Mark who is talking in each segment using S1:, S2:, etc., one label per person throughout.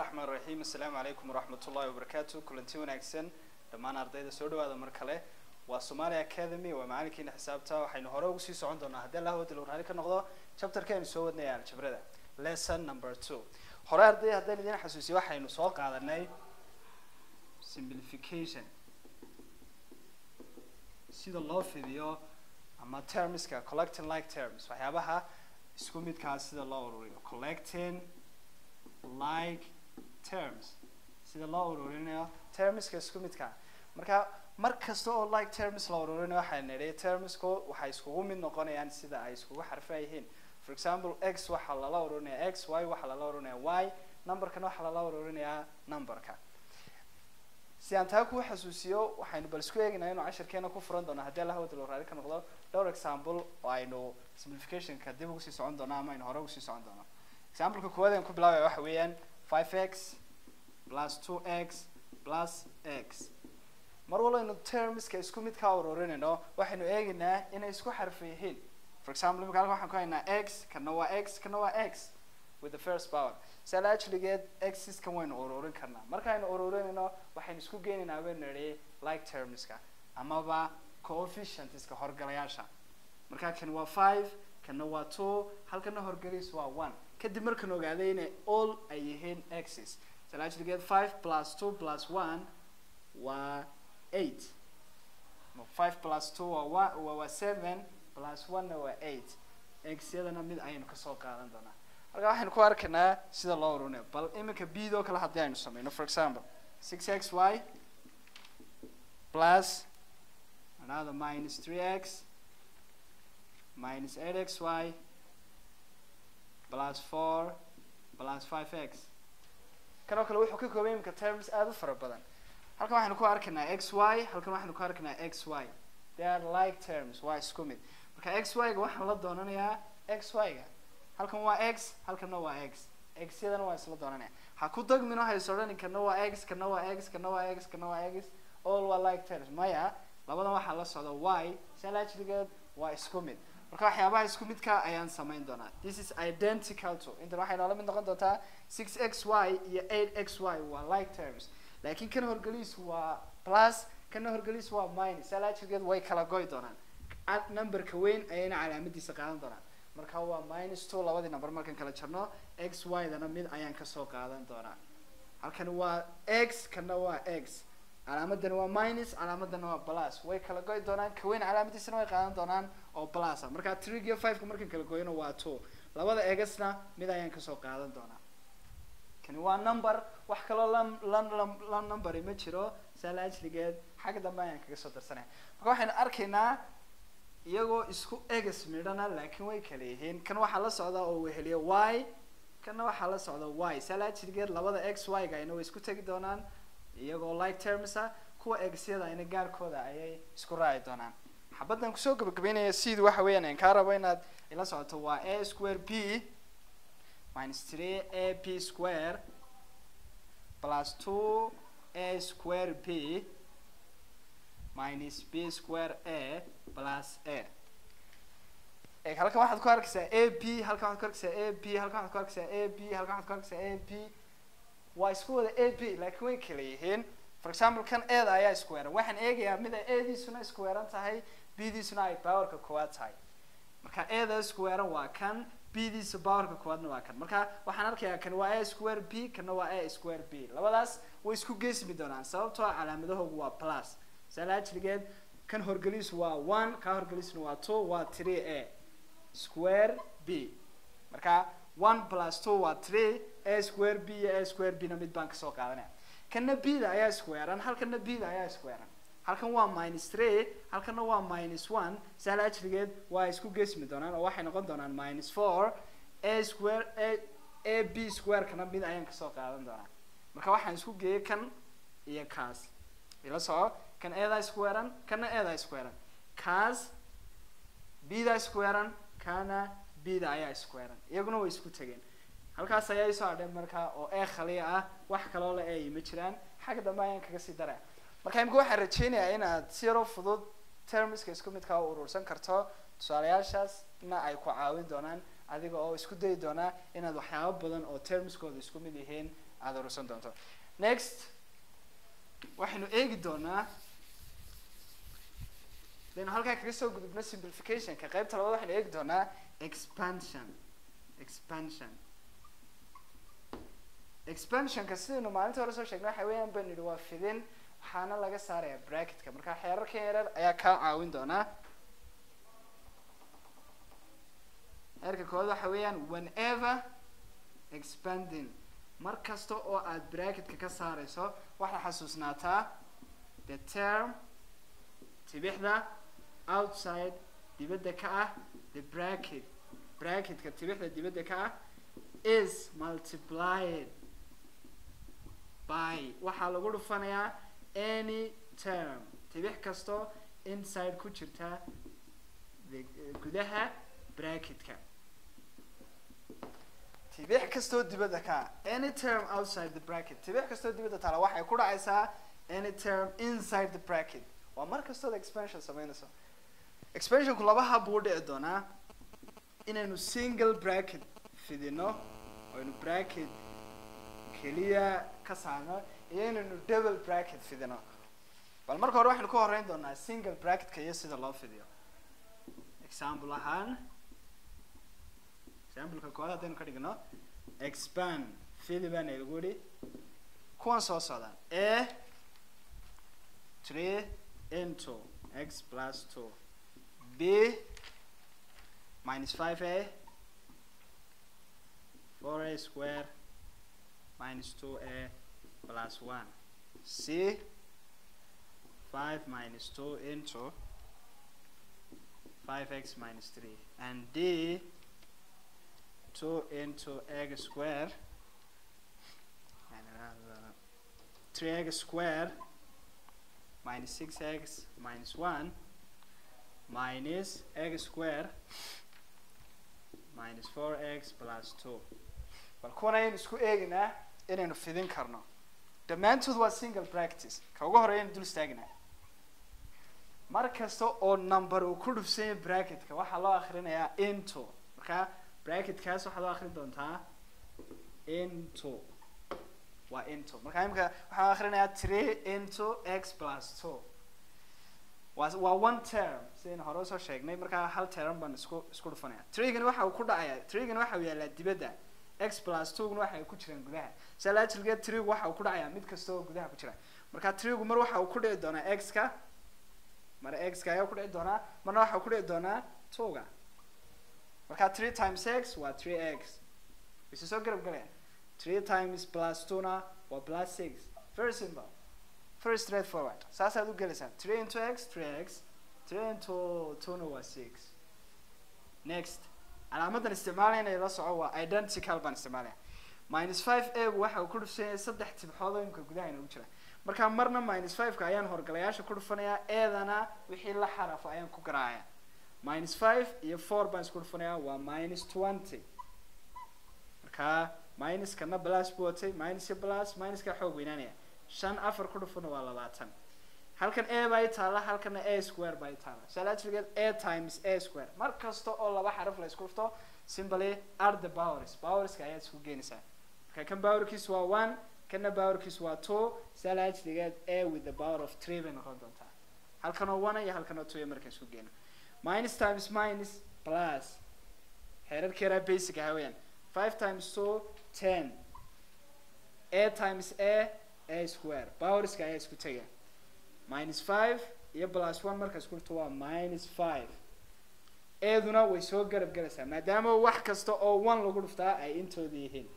S1: raxmaan raxiim assalaamu calaykum waraxmat ullahi wabarakaatu kulanti wanaagsan. Dhammaan ardayda soo dhawaada mar kale. Waa somali academy waa macalinkiina xisaabta. Waxaynu hore ugu sii socon doonaa haddii allah wadil raali ka noqdo chapterka aynu soo wadnaya aljabrada lesson number two. Hore arday haddaan idin xasuusiyo waxaynu soo qaadanay simplification. Sida loo fidiyo ama termska collecting like terms. Waxyaabaha isku midkaas sida loo ururiyo. Collecting like terms. Sida loo ururinayo termska isku midkaa marka mar kasta oo like terms la ururinayo waxaa nidhi termsku waxay iskugu mid noqonayaan sida ay iskugu xarfa yihiin. For example x waxaa lala ururinaya x y waxaa lala ururinaya y numberkana waxaa lala ururinayaa numberka. Si aan taa kuu xasuusiyo waxaynu bal isku eeginaa inuu cashirkeena ku furan doono. Haddii allah wadalo raali ka noqdo dhowr example oo aynu simplificationka dib ugu sii socon doono ama aynu hore ugu sii socon doono. Exampleka koowaad aan ku bilaabaya waxa weeyaan five x plus two x plus x. Mar walbaynu termska isku mid kaa ururinayno waxaynu eegaynaa inay isku xarfa yihiin for example imika halkan waxaan ku haynaa x kana waa x kana waa x with the first power. Sala ajligeed xskan waynu ururin karnaa. Markaaynu ururinayno waxaynu isku geynaynaa baynu nidhi like termska amaba coefficientska horgalayaasha. Markaa kan waa five kana waa two halkana horgaliis waa one. Kadib markaan ogaaday inay all ay yihiin axis sala ajligeed five plus two plus one waa eight. Five plus two waa waa seven plus one-na waa eight. X-yadana mid ayaynu ka soo qaadan doonaa. Marka waxaynu ku arkaynaa sida loo ururinayo bal iminka b doo kale haddii aynu sameyno for example six x y plus another minus three x minus eight x y plus four plus five x. Kan oo kale wuxuu ka koobay iminka terms aada u fara badan. Halkan waxaynu ku arkaynaa x y halkan waxaynu ku arkaynaa x y. They are like terms waa isku mid marka x y ga waxaan la doonanayaa x y ga. Halkan waa x halkanna waa x. X yadana waa isla doonanaya. Ha ku dagmino ha is odhani kana waa x kana waa x kana waa x kana waa x. All waa like terms. Maya labadan waxaa la socda y. Salajligeed waa isku mid marka waxyaabaha isku midka ayaan samayn doonaa. This is identical to intan waxay noola mid noqon doontaa six x y iyo eight x y waa like terms. Laakiin kana horgeliis waa plus kana horgeliis waa minus. Salajligeed way kala goy doonaan. Numberka weyn ayayna calaamadiisa qaadan doonaan. Marka waa minus two labadii number markaan kala jarno x y dana mid ayaan ka soo qaadan doonaa. Halkani waa x kana waa x calaamadani waa minus calaamadana waa plus. Way kala goy doonaan kaweyn calaamadiisana way qaadan doonaan oo plus a marka three iyo five ka markaan kala goyno waa two. Labada egasna mid ayaan ka soo qaadan doonaa. Kani waa number wax kaloo la la numberi ma jiro. Saala ajligeed xagga dambe ayaan kaga soo darsanaya marka waxaynu arkaynaa iyagoo isku egas midhana laakiin way kala yihiin. Kan waxaa la socda oo weheliya y kana waxaa la socda y. Salajligeed labada x y ga ayna way isku tegi doonaan iyagoo like termsa kuwa egasyada ayna gaarkooda ayay isku raaci doonaan. Xabaddan ku soo gabagabeynaya seed waxa weeyaan aan kaa rabo inaad ila socoto waa a square b minus three a b square plus two a square b minus b square a plus a. Halkan waxaad ku arkaysaa a b halkan waxaad ku arkaysaa a b halkan waxaad ku arkaysaa a b halkan waxaad ku arkaysaa a b waa isku wada a b laakiin way kala yihiin. For example kan eeda ayaa isku weeran waxaan eegayaa mid ay eediisuna isku weeran tahay b diisuna ay powerka koowaad tahay. Marka eeda isku weeran waa kan b diisa powerka koowaadna waa kan. Marka waxaan arkayaa kan waa a square b kana waa a square b. Labadaas way isku geesmi doonaan sababtoo ah calaamadahoogu waa plus. Salajligeed kan horgeliis waa one ka horgeliisna waa two waa three a square b. Marka one plus two waa three a square b iyo a square b na mid baan ka soo qaadanaya kanna b da ayaa squarean halkanna b da ayaa squarean halkan waa minus three halkanna waa minus one. Sahla ajligeed waa isku geesmi doonaan oo waxay noqon doonaan minus four. A a b square kana mid ayaan ka soo qaadan doonaa. Marka waxaan isku geeyay kan iyo kaas. Ila soco kan eedaa squarean kana eedaa squarean kaas b da squarean kana b da ayaa squarean iyaguna way isku tegeen halkaas ayaa isoo adheen markaa oo e khaliya ah wax kaloo la eeyi ma jiraan? Xagga dambe ayaan kaga sii daraya marka imika waxaan rajeynayaa inaad si yaro fudud termiska isku midkaa u urursan karto. Tusaalayaashaasna ay ku caawin doonaan adiga oo isku dayi doonaa inaad waxyaabo badan oo termiskooda isku mid yihiin aada urursan doonto. Next waxaynu eegi doonaa daynu halkaa kaga soo gudubno simplificationka. Qaybta labaad waxaynu eegi doonaa expansion. Expansion expansionka sidaynu maalinta hore soo sheegnay waxa weeyaan baynu yidhi waa fidin. Waxaana laga saaraya bracketka. Marka xeerarkan yarar ayaa kaa caawin doonaa xeerka koowaad waxa weeyaan whenever expanding mar kasta oo aad bracketka ka saareyso waxaad xasuusnaataa the term tibixda outside dibadda ka ah the bracket bracketka tibixda dibadda ka ah is multiplied by waxaa lagu dhufanayaa any term. Tibix kastoo inside ku jirta the- gudaha bracketka. Tibix kastoo dibadda ka any term outside the bracket. Tibix kastoo dibadda taala waxay ku dhacaysaa any term inside the bracket. Waa mar kastood expansion sameynayso expansionku laba hab buu dhici doonaa inaynu single bracket fidino aynu bracket keliya ka saarno iyo inaynu double bracket fidino. Bal marka hore waxaynu ka horeyn doonaa single bracketka iyo sida loo fidiyo. Example ahaan exampleka koowaad haddaynu ka dhigno expand fidi baana lagu yihi kuwan soo socdaan a three into x plus two. B minus five a four a square minus two a plus one. C. Five minus two into five x minus three. And d two into x square and another three x square minus six x minus one minus x square minus four x plus two. Bal kuwan ayaynu isku eeginaa inaynu fidin karno dhammaantood waa single practice ka ugu horeeyaynu dul istaaginaa mar kasta oo number uu ku dhufsan yahay bracketka waxaa loo akrinayaa into. Marka bracketkaas waxaa loo akrin doontaa into. Waa into. Marka imika waxaan akrinayaa three into x plus two. Waa one term. Sidaynu hore u soo sheegnay. Markaa hal term baan isku isku dhufanaya. Treegani waxa uu ku dhacaya treegani waxa uu yaalaa dibadda x plus two-guna waxa ay ku jiraan gudaha. Salajilgeed treegu waxa uu ku dhacayaa mid kasta oo gudaha ku jira. Marka treegu mar waxa uu ku dhici doonaa x-ka mar x-ka ayaa ku dhici doonaa marna waxa uu ku dhici doonaa two-ga marka three times x waa three x. Wayse soo garab galaya three times plus two-na waa plus six. Very simple. Very straightforward. Saasaad u gelaysaa three into x three x. Three into two-na waa six. Next calaamadan isticmaalaya inay la soco waa identical baan isticmaalaya minus five a waxa uu ku dhufsan yahay saddex tibxood oo imka gudaha inoogu jira. Marka marna minus five-ka ayaan horgalayaasha ku dhufanayaa eedana wixii la xarafo ayaan ku garaacaya minus five iyo four baan isku dhufanayaa waa minus twenty. Marka minuskana plus buu watay minus iyo plus minuska xoog weynaanaya. Shan afar ku dhufana waa labaatan halkan a baa i taala halkana a square baa i taala salajrigeed a times a square? Mar kasta oo laba xaraf la isku dhufto simply add the powers powerska ayaad isku geenaysaa marka kan powerkiisu waa one kana powerkiisu waa two. Salajrigeed a with the power of three bay noqon doontaa halkan one iyo halkan two iyo markaan isku geeno. Minus times minus plus. Xeerarkeeraa basic aha weeyaan. Five times two ten. A times a a square. Powerska ayaa isku tegaya minus five iyo plus one marka isku dhufto waa minus five. Eeduna way soo garab galaysaa maadaama wax kasta oo one lagu dhuftaa ay intooda yihiin.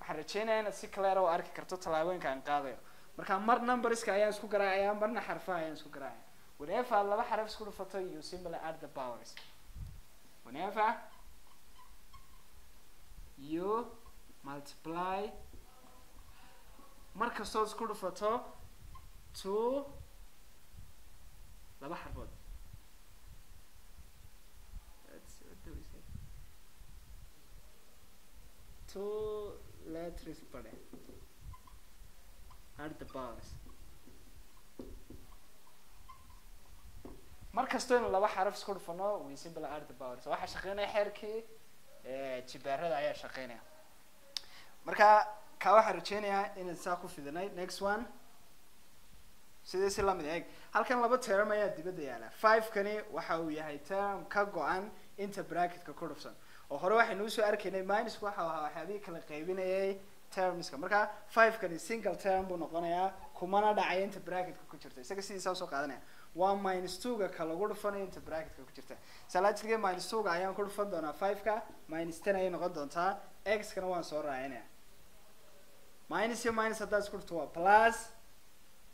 S1: Waxaan rajeynayaa inaad si clear u arki karto tallaabooyinka aan qaadayo. Marka mar numberska ayaan isku garaacaya marna xarfaha ayaan isku garaacaya whenever aad laba xaraf isku dhufato you simply add the powers. Whenever you multiply mar kastood isku dhufato two laba xarfood. Two letters pade add the powers mar inu laba xaraf isku dhufano we simply add the powers waxaa shaqeynaya xeerkii jibaarada ayaa shaqeynaya. Marka ka waxaan rajeynayaa inaan saa ku fidinay next one sidii si la mid eeg halkan laba term ayaa dibadda yaalla. Five kani waxa uu yahay term ka go-an inta bracketka ku dhufsan. Oo hore waxaynu u soo arkaynay minusku waxa ahaa waxyaabihii kala qaybinayay termska. Marka five kani single term buu noqonayaa kumana dhacay inta bracketka ku jirta. Isaga sidiisaa u soo qaadanaya. Waa minus two-ga ka lagu dhufanayo inta bracketka ku jirta. Salajirge minus two-ga ayaan ku dhufan doonaa five-ka minus ten ayay noqon doontaa. X-kana waan soo raacinaya minus iyo minus haddaad isku dhufto waa plus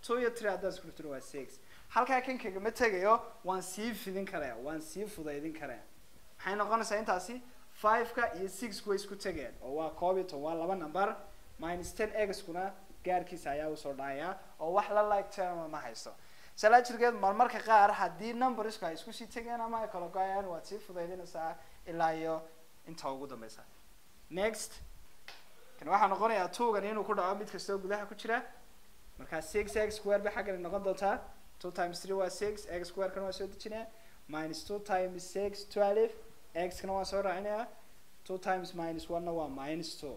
S1: two iyo three haddaad isku waa six. Halkaa kan kagama tegayo waan sii fidin karaya waan sii fudaydin karaya. Maxay noqonaysaa intaasi five-ka iyo six-ku way isku tegeen oo waa koob iyo toban waa laba number minus ten x-kuna gaarkiisa ayaa u soo dhacaya oo wax la like term ma haysto. Salaajirgeed marmarka qaar haddii numbersku ay isku sii tegeen ama ay kala go'ayaan waad sii fudaydinaysaa ilaa iyo inta ugu dambeysa next kan waxaa noqonayaa two-gan inuu ku dhaco mid kastoo gudaha ku jira markaa six x square bay xaggani noqon doontaa. two times three waa six x square kana waa soo dejinaya minus two times six twelve x kana waa soo raacinaya two times minus one na waa minus two.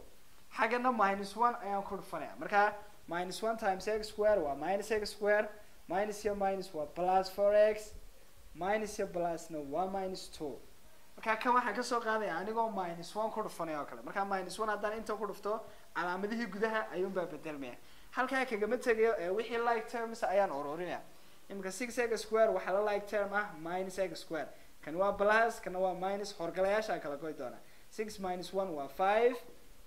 S1: Xaggana minus one ayaan ku dhufanaya marka minus one times x square waa minus x square. Minus iyo minus waa plus four x. Minus iyo plusna waa minus two. Marka kan waxaan ka soo qaadaya anigoo minus one ku dhufanaya oo kale. Marka minus one haddaan inta ku dhufto calaamadihii gudaha ayuunbaa bedelmaya halkaa kagama tegayo ee wixii like terms ayaan ururinaya imika six x square waxaa la like term ah minus x square. Kan waa plus kana waa minus horgalayaashaa kala goy doona six minus one waa five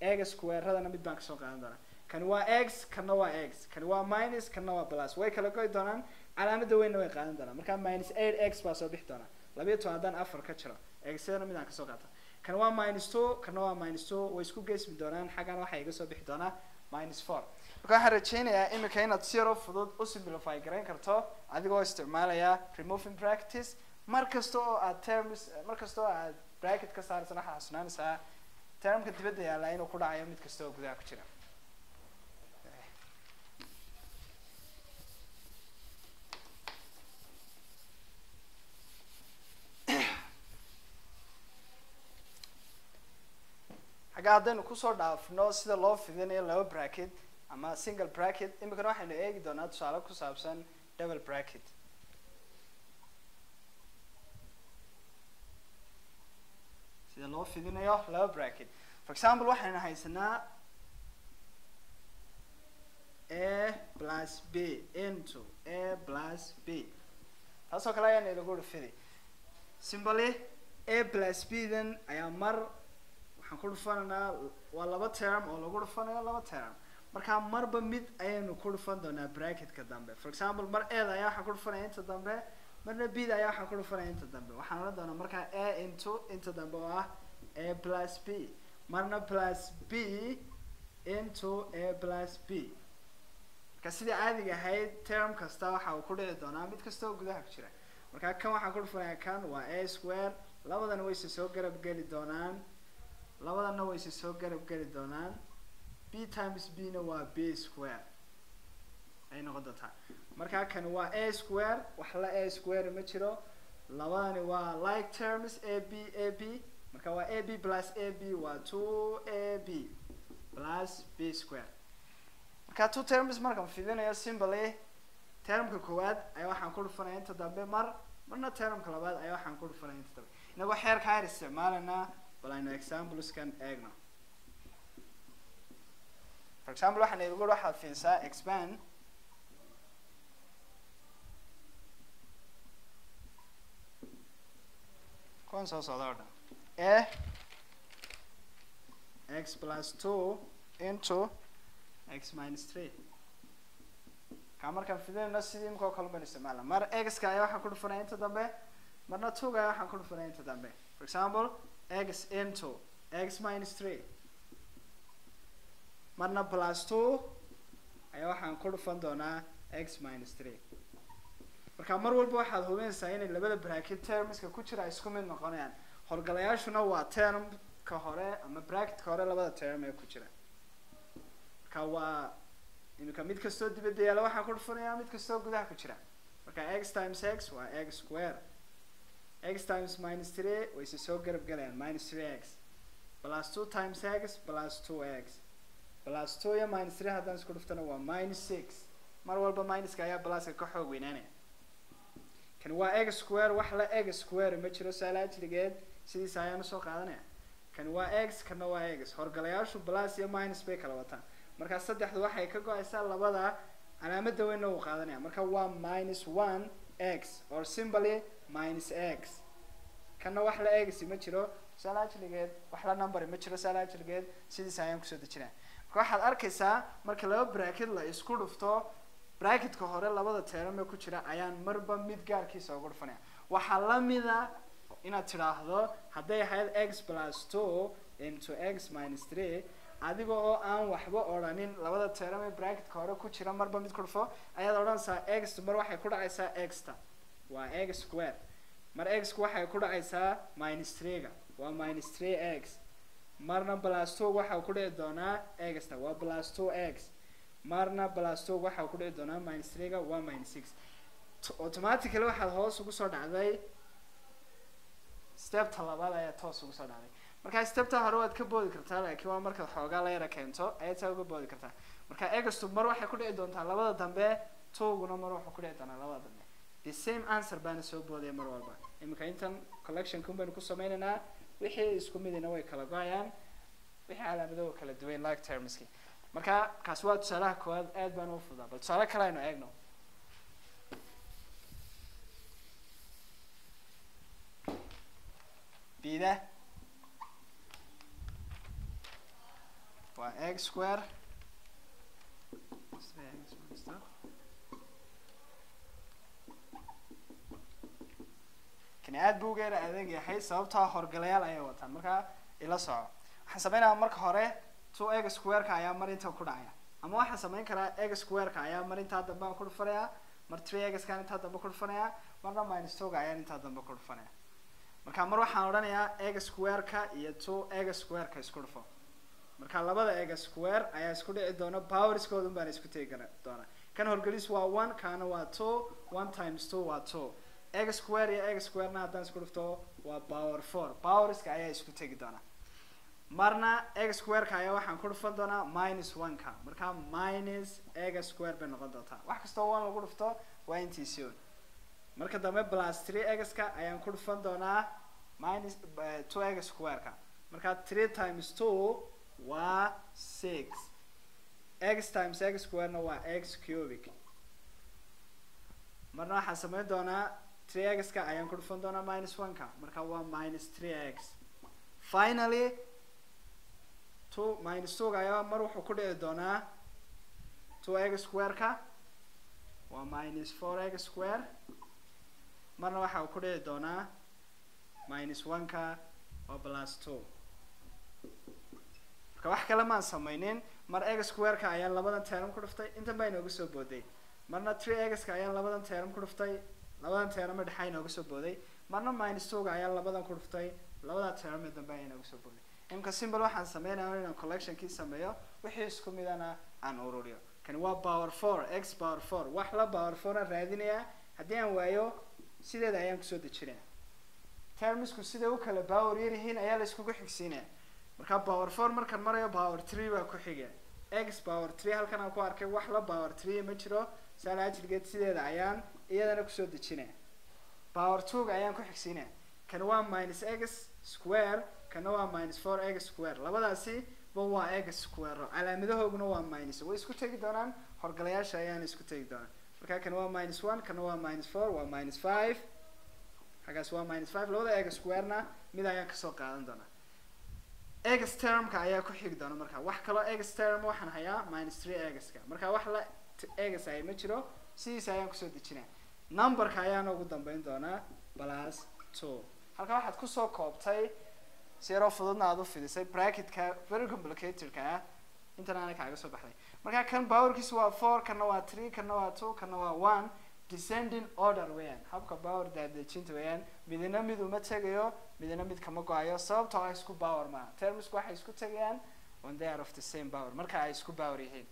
S1: x square-radana mid baan ka soo qaadan doonaa. Kani waa x kana waa x kani waa minus kana waa plus. Way kala goy doonaan calaamada weynna way qaadan doonaan. Marka minus eight x baa soo bixi doona labayo toban haddaan afar ka jiro xyadana mid aan ka soo qaata kan waa minus two kana waa minus two way isku geesmi doonaan. Xaggan waxaa iga soo bixi doonaa minus four waxaan rajeynayaa imika inaad si yaro fudud u simplify garayn karto adigoo isticmaalaya removing practice. Mar kasta oo aad terms mar kasta oo aad bracket ka saaraysan waxaa xasunaanaysaa termka dibadda yaalla inuu ku dhacayo mid kasta oo gudaha ku jira. Xagga haddaynu ku soo dhaafno sida loo fidinayo laba bracket ama single bracket imikana waxaynu eegi doonaa tusaale ku saabsan double bracket. Sida loo fidinayo laba bracket. For example waxaynu haysanaa a plus b into a plus b. Taasoo kale ayaana ilagu dhufidi simply a plus b then ayaa mar waxaan ku dhufanaynaa waa laba term oo lagu dhufanayo laba term markaa marba mid ayaynu ku dhufan doonaa bracketka dambe. For example mar eda ayaa waxaan ku dhufanaya inta dambe marna b da ayaa waxaan ku dhufanaya inta dambe. Waxaan ohan doonaa markaa a into inta dambe oo ah a plus b. Marna plus b into a plus b. Marka sidai caadiga ahayd term kasta waxa uu ku dhici doonaa mid kasta oo gudaha ku jira. Markaa kan waxaan ku dhufanaya kan waa a square. Labadana wayse soo garab geli doonaan. Labadana wayse soo garab geli doonaan b times b na waa b square. Ay noqon doontaa kani waa a square wax la a square ma jiro. Labadani waa like terms a b a b. Marka waa a b plus a b waa two a b plus b square. Marka two terms markaan fidinayo simply termka koowaad ayaa waxaan ku dhufanaya inta dambe. Mar marna termka labaad ayaa waxaan ku dhufanaya inta dambe. Inagoo xeerka ayr isticmaalanaa bal aynu exampleskan eegno. for example waxaan igu waxaad fidisaa expand. Kuwan soo socda oo dhan. A x plus two into x minus three. Kaa markaan fidinayno sidii imika oo kale baan isticmaalna mar x-ka ayaa waxaan ku dhufanaya inta dambe marna two-ga ayaa waxaan ku dhufanaya inta dambe. For example x into x minus three marna plus two ayaa waxaan ku dhufan doonaa x minus three. Marka mar walba waxaad hubinaysaa inay labada bracket termska ku jira isku mid noqonayaan. Horgalayaashuna waa termka hore ama bracketka hore labada term ee ku jira. Marka waa imika mid kastoo dibadda yaalla waxaan ku dhufanayaa mid kastoo gudaha ku jira. Marka x times x waa x square. X times minus three wayse soo garab galayaan minus three x. Plus two times x plus two x plus two iyo minus three haddaan isku dhuftana waa minus six. Mar walba minuska ayaa pluska ka xoog weynaanaya kan waa x square wax la x square ma jiro saalaajligeed sidiisa ayaan u soo qaadanaya kan waa x kana waa x horgalayaashu plus iyo minus bay kala wataan. Markaa saddexdu waxay ka go'aysaa labada calaamada weynna uu qaadanaya marka waa minus one x or simply minus x kana wax la x ma jiro saalaajligeed wax la number ma jiro saalaajligeed sidiisa ayaan ku soo dejinaya waxaad arkaysaa marka laba bracket la isku dhufto bracketka hore labada teerame ku jira ayaan marba mid gaarkiisa ugu dhufanaya waxaa lamida inaad tidhaahdo hadday ahayd x plus two into x minus three adiga oo aan waxba odhanin labada teerame bracketka hore ku jira marba mid ku dhufo ayaad odhanaysaa x mar waxay ku dhacaysaa exta waa x square mar x waxay ku dhacaysaa minus three-ga waa minus three x marna plus two waxa ku dhici doonaa exta waa plus two x marna plus two waxa ku dhici doonaa minus three-ga waa minus six. Automatically waxaad hoos ugu soo dhacday stepta labaad ayaa toos ugu soo dhacday. Marka stepta hore waad ka boodi kartaa laakiin waa markaad xoogaa la yara keento ayaad saa uga boodi kartaa. Marka egastu mar waxay ku dhici doontaa labada dambe towguna mar waxuu ku dhici doonaa labada dambe. The same answer baana soo boodaya mar walba. Iminka intan collectionkun baynu ku sameynaynaa wixii isku midina way kala go'ayaan wixii calaamado kala duwan like termski marka kaasi waa tusaalaha koowaad aad baan u fudaa bal tusaale kale aynu eegno. Bida. Waa x square kani aad buu uga yara adeeg yahay sababtaa horgalayaal ayay wataan. Marka ila soco waxaan sameynayaa marka hore two egg square-ka ayaa mar inta ku dhacaya. Ama waxaan sameyn karaa egg square-ka ayaa mar intaa dambe aan ku dhufanaya mar three eggskaan intaa dambe ku dhufanaya marna minus two-ga ayaan intaa dambe ku dhufanaya marka mar waxaan odhanayaa egg square-ka iyo two egg square-ka isku dhufo. Marka labada egg square ayaa isku dhici doona powerskoodun baan isku tegi doona. Kan horgelis waa one kaana waa two one times two waa two egg square iyo egg square-na haddaan isku dhufto waa power four. Powerska ayaa isku tegi doona. Marna egg square-ka ayaa waxaan ku dhufan doonaa minus one-ka. Marka minus egg square bay noqon doontaa. Wax kastoo one lagu dhufto waa intiisi un marka dambe plus three eggs-ka ayaan ku dhufan doonaa minus two egg square-ka. Marka three times two waa six. X times x square-na waa x cubic. Marna waxaan sameyn doonaa three x-ka ayaan ku dhufan doonaa minus one-ka marka waa minus three x finally two minus two-ga ayaa mar wuxuu ku dhici doonaa two x square-ka waa minus four x square. Marna waxa uu ku dhici doonaa minus one-ka waa plus two. Marka wax kale maan sameynin mar egg square-ka ayaan labadan teeram ku dhuftay. Intan baa soo booday marna three eggs-ka ayaan labadan teeram ku dhuftay labadan teerame dhexa inooga soo booday. Marna minus ayaan labadan ku dhuftay labada teerame dambe ayaa inooga soo booday. Imka simbal waxaan sameynaya inaan collectionkii sameeyo wixii isku midana aan ururiyo. Kani waa power four x power four wax la power four aan raadinayaa haddii aan waayo sideeda ayaan ku soo dejinaya. Termisku siday u kala power yar yihiin ayaa la iskugu xigsiinaya. Marka power four markaan marayo power three baa ku xiga x power three halkan aan ku arkay wax la power three ma jiro. Saala sideeda ayaan iyadana ku soo dejinaya power two-ga ayaan ku xigsiinaya kan waa minus x square kana waa minus four x square. Labadaasi ba waa x square calaamadahooguna waa minus. Way isku tegi doonaan horgalayaasha ayaana isku tegi doonaan. Marka kan waa minus one kana waa minus four waa minus five. Xaggaas waa minus five labada x square-na mid ayaan ka soo qaadan doonaa. X termka ayaa ku xigi doona marka wax kaloo x term waxaan hayaa minus three x-ka. Marka wax la x ay ma jiro. Sidiisa ayaan ku soo dejinaya numberka ayaana ugu dambeyn doonaa plus two. Halka waxaad ku soo koobtay si yaroo fududna aad u fidisay bracketka very complicated-ka ah intan aana kaaga soo baxday. Marka kan powerkiisu waa four kana waa three kana waa two kana waa one descending order weeyaan habka power daadejinta weeyaan midina mid uma tegayo midina mid kama go'ayo sababtoo ah isku power maaha termisku waxay isku tegayaan when they are of the same power. Marka ay isku power yihiin.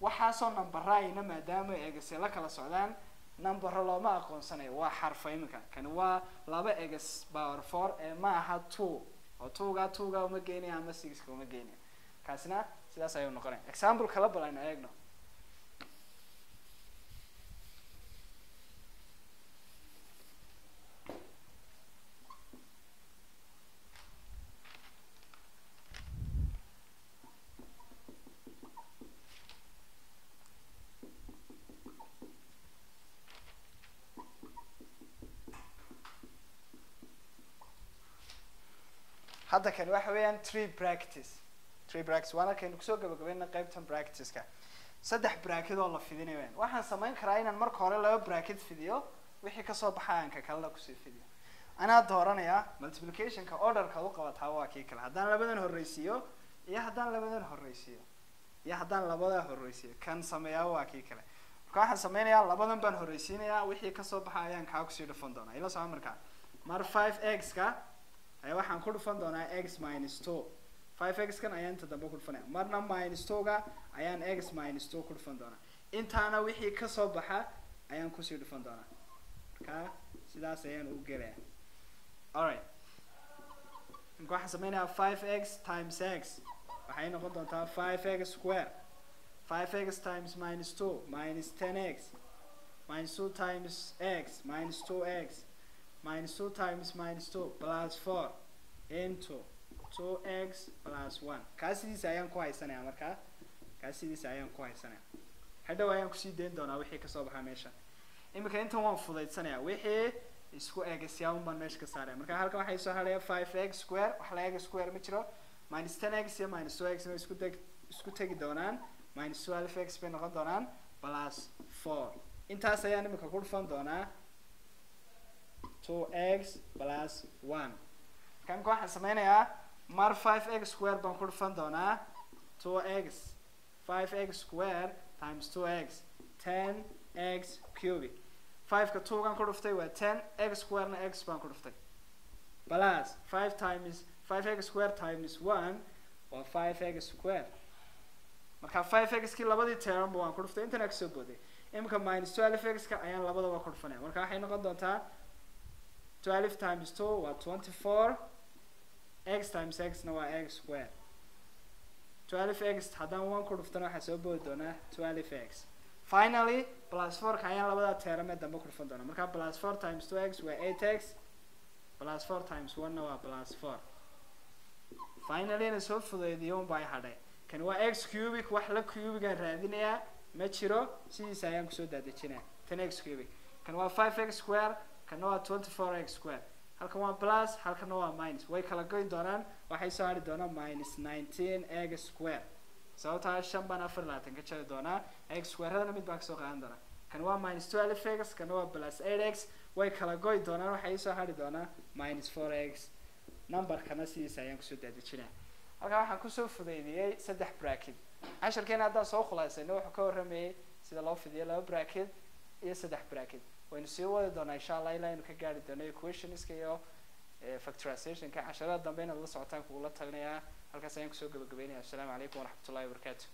S1: Waxaasoo numberayna maadaama egase la kala socdaan numbero looma aqoonsanayo waa xarfa iminka. Kani waa laba eges power four ee ma aha two. Oo twoga twoga uma geynaya ama sixka uma geynaya kaasina sidaas ayuu noqonaya example kala bal aynu eegno hadda kan waxa weeyaan tree practice. Tree practice. Waan halkaynu ku soo gabagabayna qaybtan practice-ka. Saddex bracket oo la fidinayo weeyaan waxaan samayn karaa inaan marka hore laba bracket fidiyo wixii ka soo baxa aan ka kalena ku sii fidiyo. Anaa dooranaya multiplicationka orderka u qabataa waa kii kale. Haddaan labadan horreysiiyo iyo haddaan labadan horreysiiyo iyo haddaan labadaa horreysiiyo kan sameeyaa waa kii kale. Marka waxaan sameynayaa labadan baan horreysiinayaa wixii ka soo baxa ayaan kaa ku sii dhufan doonaa. Ila soo markaa mar five x ka ayaa waxaan ku dhufan doonaa x minus two. Five x kan ayaan inta dambe ku dhufanaya. Marna minus two ga ayaan x minus two ku dhufan doonaa. Intaana wixii ka soo baxa ayaan ku sii dhufan doonaa. Marka sidaas ayaan u gelaya alright marka waxaan sameynayaa five x times x. Waxay noqon doontaa five x square. Five x times minus two minus ten x. Minus two times x minus two x minus two times minus two plus four into two x plus one. Kaa sidiisa ayaan ku haysanaya markaa kaa sidiisa ayaan ku haysanaya hadhow ayaan ku sii dayn doonaa wixii ka soo baxa meesha iminka intan waan fudaydsanaya wixii isku eegaysyaabun baan meesha ka saaraya marka halkan waxay soo hadhaya five x square wax la eega square ma jiro minus ten x iyo minus two x na isku teg isku tegi doonaan minus twelve x bay noqon doonaan plus four. Intaas ayaan iminka ku dhufan doonaa two x plus one. Imika waxaan sameynayaa mar five x square baan ku dhufan doonaa. two x five x square times two x ten x cubic. fiveka twogan ku dhuftay waa ten x squarena x baan ku dhuftay. Plus five times five x square times one waa five x square marka five x kii labadii teeranba waan ku dhuftay. Intana ka soo booday imika minus twelve x ka ayaan labadaba ku dhufanaya marka waxay noqon doontaa twelve times two waa twenty four x times x na waa x square. twelve x haddaan one ku dhuftana waxaa soo boodi doonaa twelve x. Finally plus four ka ayaan labadaa teeramee dambe ku dhufan doonaa marka plus four times two x waa eight x plus four times one na waa plus four. Finally na soo fudeydiyo un baa hadhay. Kan waa x cubic wax la cubigaan raadinayaa ma jiro sidiisa ayaan ku soo daadejinaya. Ten x cubic. Kan waa five x square kana waa twenty four x square. Halkan waa plus halkana waa minus. Way kala goyn doonaan waxay soo hari doonaan minus nineteen x square. Sababtaa shan baan afar labaatan ka jari doonaa. X squareadana mid baan ka soo qaadan doonaa. Kan waa minus twelve x kana waa plus eight x way kala goy doonaan waxay soo hari doonaa minus four x. Numberkana sidiisa ayaan ku soo daadejinaya halkan waxaan ku soo fudeydiyey saddex bracket. Casharkeena haddaan soo khulaasayna wuxuu ka warramayay sida loo fidiyo laba bracket iyo saddex bracket waynu sii wadi doonaa insha allah ilaa aynu ka gaari doono equationska iyo factorizationka casharada dambe inaad la socotaan kugula talinayaa halkaas ayaan ku soo gabagabeynaya assalaamu calaykum waraxmat ullahi wabarakaatu